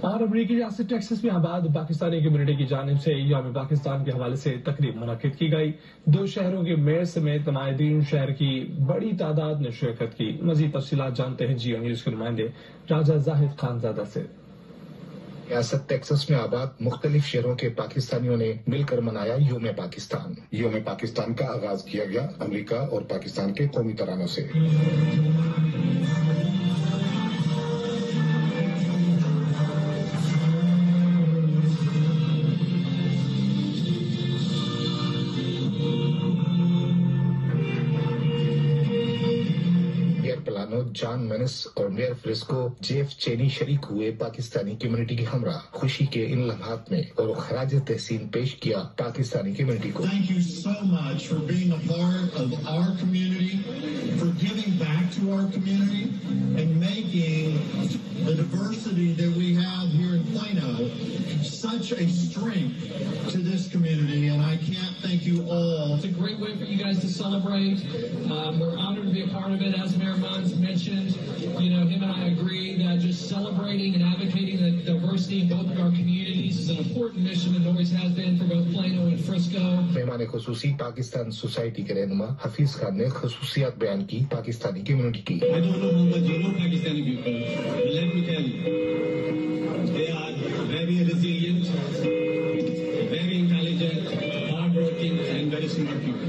اور امریکی ریاست ٹیکسس میں آباد پاکستانی کمیونٹی کی جانب سے یوم پاکستان کے حوالے سے تقریب منعقد کی گئی۔ دو شہروں کے میئر سمیت نمائندین شہر کی بڑی تعداد نے شرکت کی۔ مزید تفصیلات جانتے ہیں جیو نیوز کے نمائندے راجہ زاہد خان زادہ سے۔ ریاست ٹیکسس میں آباد مختلف شہروں کے پاکستانیوں نے مل کر منایا یوم پاکستان۔ یوم پاکستان کا آغاز کیا گیا امریکہ اور پاکستان کے قومی ترانوں سے۔ پلانو جان مینس اور میئر فرسکو، جیف چینی شریک ہوئے پاکستانی کمیونٹی کے ہمراہ، خوشی کے ان لمحات میں اور خراج تحسین پیش کیا پاکستانی کمیونٹی کو۔ Thank you so the diversity that we have here in Plano, such a strength to this community, and I can't thank you all. It's a great way for you guys to celebrate. Um, we're honored to be a part of it. As Mayor Mons mentioned, you know, him and I agree that just celebrating and advocating the diversity in both of our communities is an important mission and always has been for both Plano and Frisco. I don't know how much you know Pakistani people. Let me Michel. They are very resilient, very intelligent, hardworking, and very smart people.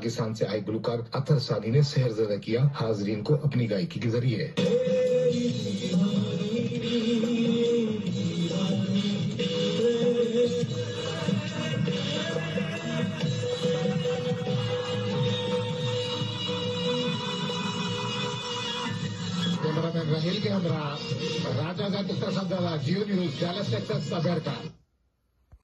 Pakistan سے آئے گلوکار اطہر ثانی نے سحر زدہ کیا حاضرین کو اپنی گائکی کے ذریعے۔ کیمرہ مین راہیل کے ہمراہ، راجہ زاد Akhtar Geo News Dallas Texas امریکہ